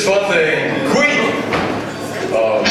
Ist von den Queen. Ähm,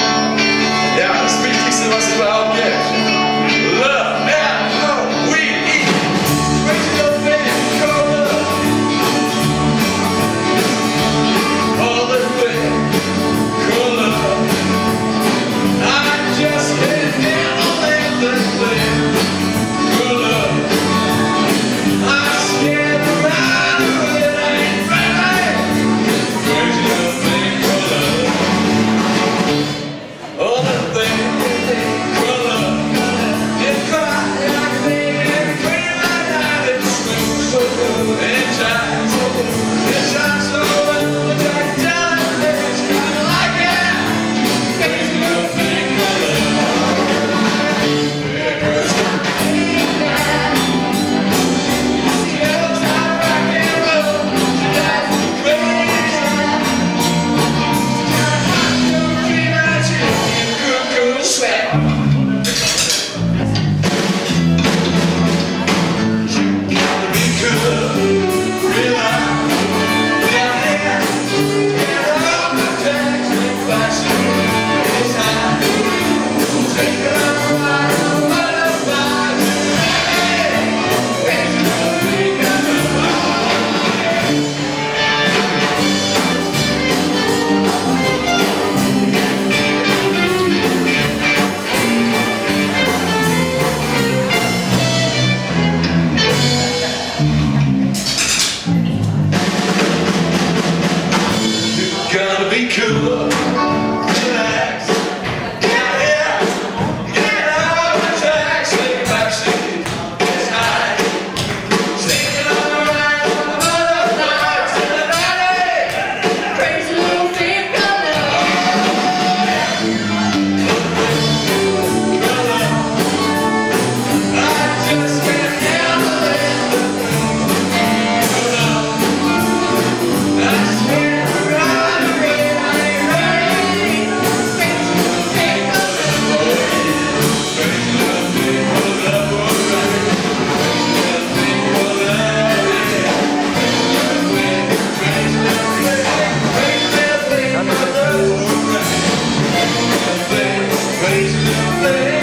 ways to live.